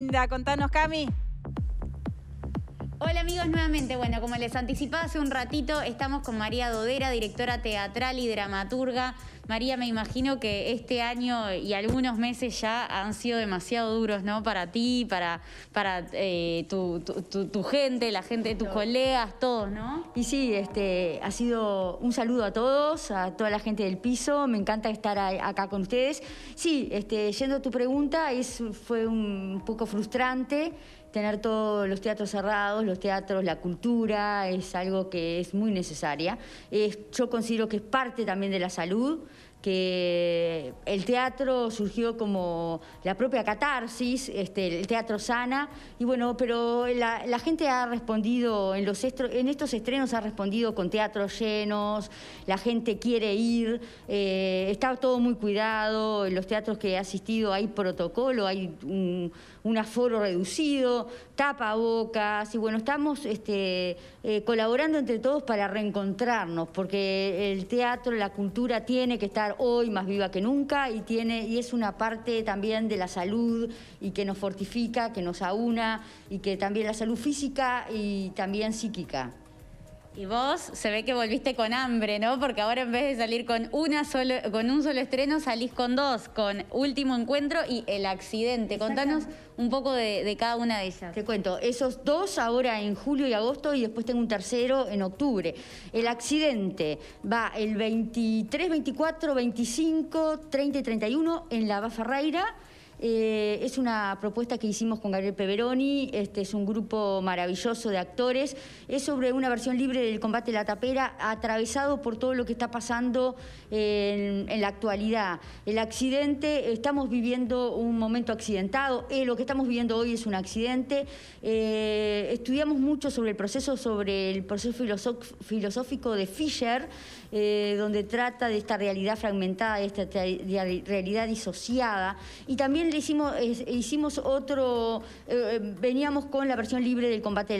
Da, contanos, Cami. Hola amigos nuevamente, bueno, como les anticipaba hace un ratito, estamos con María Dodera, directora teatral y dramaturga. María, me imagino que este año y algunos meses ya han sido demasiado duros, ¿no? Para ti, para, para eh, tu, gente, la gente de tus colegas, todos, ¿no? Y sí, este, ha sido un saludo a todos, a toda la gente del piso, me encanta estar acá con ustedes. Sí, este, yendo a tu pregunta, es, fue un poco frustrante tener todos los teatros cerrados, los teatros, la cultura, es algo que es muy necesaria. yo considero que es parte también de la salud que el teatro surgió como la propia catarsis, este, el teatro sana, y bueno, pero la, gente ha respondido, en, los en estos estrenos ha respondido con teatros llenos, la gente quiere ir, eh, está todo muy cuidado, en los teatros que he asistido hay protocolo, hay un, aforo reducido, tapabocas, y bueno, estamos este, eh, colaborando entre todos para reencontrarnos, porque el teatro, la cultura tiene que estar hoy más viva que nunca y, tiene, y es una parte también de la salud y que nos fortifica, que nos aúna y que también la salud física y también psíquica. Y vos se ve que volviste con hambre, ¿no? Porque ahora en vez de salir con, una solo, con un solo estreno, salís con dos, con Último Encuentro y El Accidente. Contanos un poco de, cada una de ellas. Te cuento, esos dos ahora en julio y agosto y después tengo un tercero en octubre. El Accidente va el 23, 24, 25, 30 y 31 en la Bafarreira eh, es una propuesta que hicimos con Gabriel Peveroni, este es un grupo maravilloso de actores, es sobre una versión libre del combate de la tapera atravesado por todo lo que está pasando en, la actualidad. El accidente, estamos viviendo un momento accidentado, eh, lo que estamos viviendo hoy es un accidente, eh, estudiamos mucho sobre el proceso, sobre el proceso filosófico de Fischer, donde trata de esta realidad fragmentada, de esta realidad disociada, y también hicimos, otro, eh, veníamos con la versión libre del combate de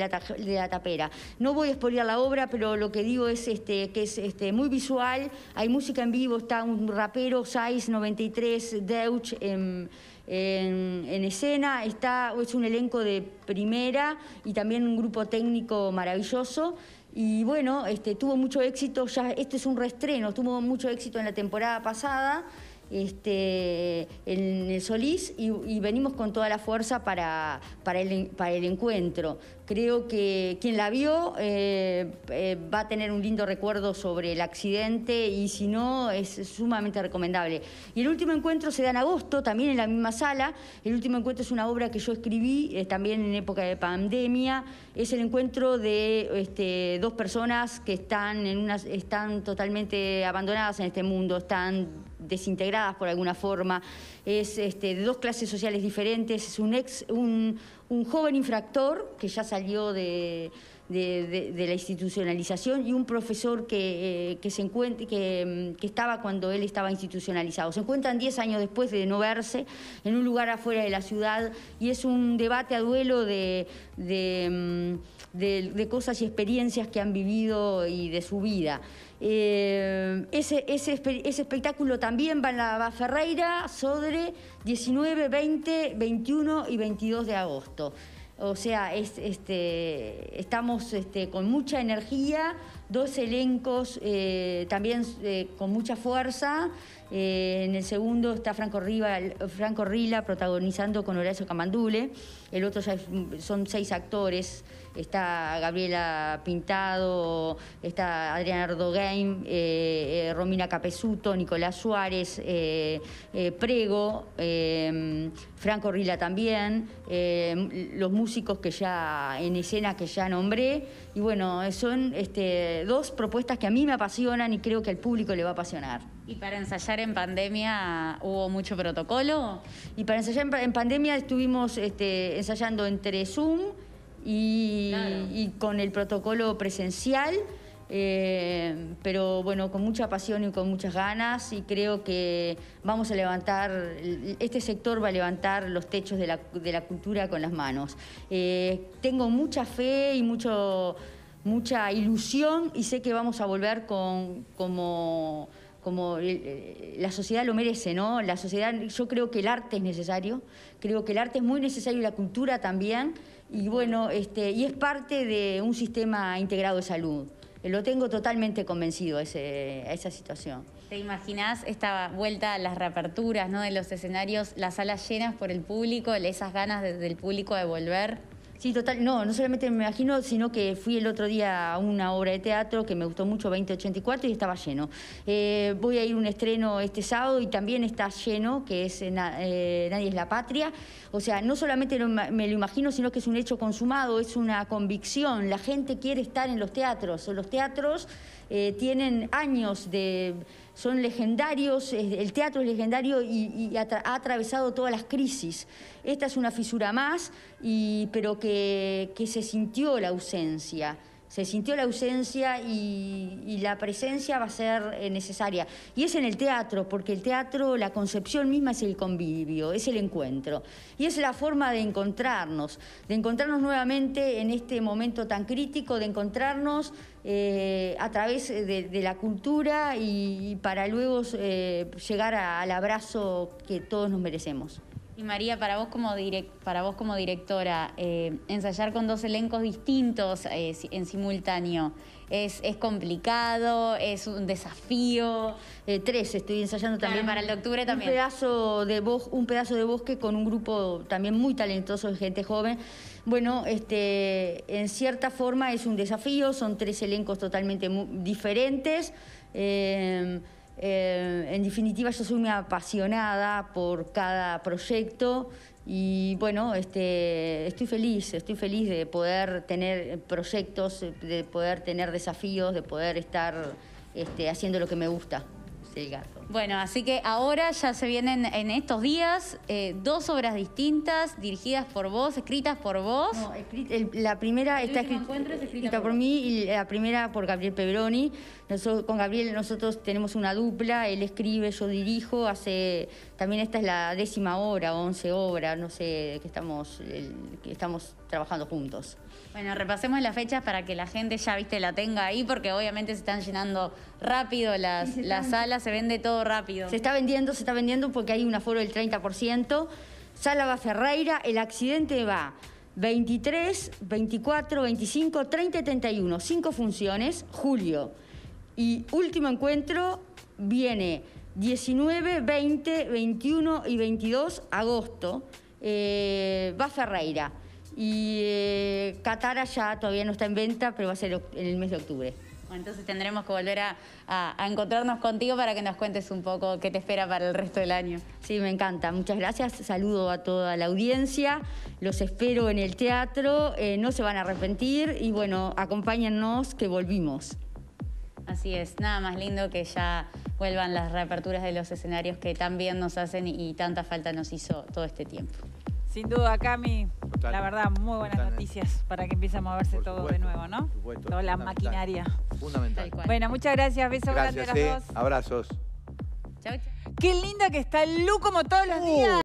la, tapera. No voy a expoliar la obra, pero lo que digo es este, que es este, muy visual, hay música en vivo, está un rapero, Size 93, Deutsch en, escena, está, es un elenco de primera y también un grupo técnico maravilloso. Y bueno, este, tuvo mucho éxito, ya este es un reestreno, tuvo mucho éxito en la temporada pasada este, en el Solís y, venimos con toda la fuerza para, para, el, para el encuentro. Creo que quien la vio eh, eh, va a tener un lindo recuerdo sobre el accidente y si no es sumamente recomendable. Y el último encuentro se da en agosto, también en la misma sala. El último encuentro es una obra que yo escribí eh, también en época de pandemia. Es el encuentro de este, dos personas que están, en una, están totalmente abandonadas en este mundo, están desintegradas por alguna forma, es este, de dos clases sociales diferentes, es un, ex, un, joven infractor que ya salió de, la institucionalización y un profesor que, eh, que se que, que, estaba cuando él estaba institucionalizado. Se encuentran 10 años después de no verse en un lugar afuera de la ciudad y es un debate a duelo de, de, mm, cosas y experiencias que han vivido y de su vida. Eh, ese, ese, espectáculo también va en la Ferreira, Sodre, 19, 20, 21 y 22 de agosto. O sea, este, estamos este, con mucha energía, dos elencos eh, también eh, con mucha fuerza. Eh, en el segundo está Franco, Rila protagonizando con Horacio Camandule. El otro ya son seis actores. Está Gabriela Pintado, está Adriana Ardogain, Romina Capesuto, Nicolás Suárez, Prego, Franco Rila también, los músicos que ya en escena que ya nombré. Y bueno, son este, dos propuestas que a mí me apasionan y creo que al público le va a apasionar. ¿Y para ensayar en pandemia hubo mucho protocolo? Y para ensayar en, pandemia estuvimos este, ensayando entre Zoom y, con el protocolo presencial. Eh, pero bueno, con mucha pasión y con muchas ganas y creo que vamos a levantar, este sector va a levantar los techos de la, cultura con las manos. Eh, tengo mucha fe y mucho mucha ilusión y sé que vamos a volver con, como, como la sociedad lo merece, ¿no? La sociedad, yo creo que el arte es necesario, creo que el arte es muy necesario y la cultura también, y bueno, este, y es parte de un sistema integrado de salud. Lo tengo totalmente convencido a, esa situación. ¿Te imaginas esta vuelta a las reaperturas ¿no? de los escenarios, las salas llenas por el público, esas ganas del público de volver? Sí, total. No, no solamente me imagino, sino que fui el otro día a una obra de teatro que me gustó mucho, 2084, y estaba lleno. Eh, voy a ir a un estreno este sábado y también está lleno, que es eh, eh, Nadie es la Patria. O sea, no solamente me lo imagino, sino que es un hecho consumado, es una convicción. La gente quiere estar en los teatros. Los teatros tienen años de son legendarios, el teatro es legendario y, ha, atravesado todas las crisis. Esta es una fisura más, pero que, se sintió la ausencia se sintió la ausencia y, la presencia va a ser eh, necesaria. Y es en el teatro, porque el teatro, la concepción misma es el convivio, es el encuentro. Y es la forma de encontrarnos, de encontrarnos nuevamente en este momento tan crítico, de encontrarnos eh, a través de, la cultura y, para luego eh, llegar al abrazo que todos nos merecemos. Y María, para vos como, para vos como directora, eh, ensayar con dos elencos distintos eh, en simultáneo, ¿es, ¿es, complicado? ¿Es un desafío? Eh, tres, estoy ensayando también. para el de octubre también. Un pedazo, de un pedazo de bosque con un grupo también muy talentoso de gente joven. Bueno, este, en cierta forma es un desafío, son tres elencos totalmente diferentes. Eh, en definitiva, yo soy muy apasionada por cada proyecto y bueno, este, estoy feliz, estoy feliz de poder tener proyectos, de poder tener desafíos, de poder estar este, haciendo lo que me gusta. Bueno, así que ahora ya se vienen en estos días eh, dos obras distintas, dirigidas por vos, escritas por vos. No, la primera está escrita, por, mí y la primera por Gabriel Pebroni. Nosotros, con Gabriel nosotros tenemos una dupla, él escribe, yo dirijo, hace también esta es la décima obra, once obras, no sé, que estamos, que estamos trabajando juntos. Bueno, repasemos las fechas para que la gente ya, viste, la tenga ahí, porque obviamente se están llenando rápido las, las salas, se vende todo rápido. Se está vendiendo, se está vendiendo porque hay un aforo del 30%. Sala va Ferreira, el accidente va 23, 24, 25, 30 y 31. Cinco funciones, julio. Y último encuentro viene 19, 20, 21 y 22, agosto. Eh, va Ferreira. Y eh, Catara ya todavía no está en venta, pero va a ser en el mes de octubre. Bueno, entonces tendremos que volver a, encontrarnos contigo para que nos cuentes un poco qué te espera para el resto del año. Sí, me encanta. Muchas gracias. Saludo a toda la audiencia. Los espero en el teatro. Eh, no se van a arrepentir. Y bueno, acompáñennos que volvimos. Así es. Nada más lindo que ya vuelvan las reaperturas de los escenarios que tan bien nos hacen y tanta falta nos hizo todo este tiempo. Sin duda, Cami, la verdad, muy buenas noticias para que empiece a moverse todo de nuevo, ¿no? Toda la maquinaria. Fundamental. Bueno, muchas gracias. Besos grandes a los dos. Abrazos. Chau, chau. Qué linda que está Lu como todos los días.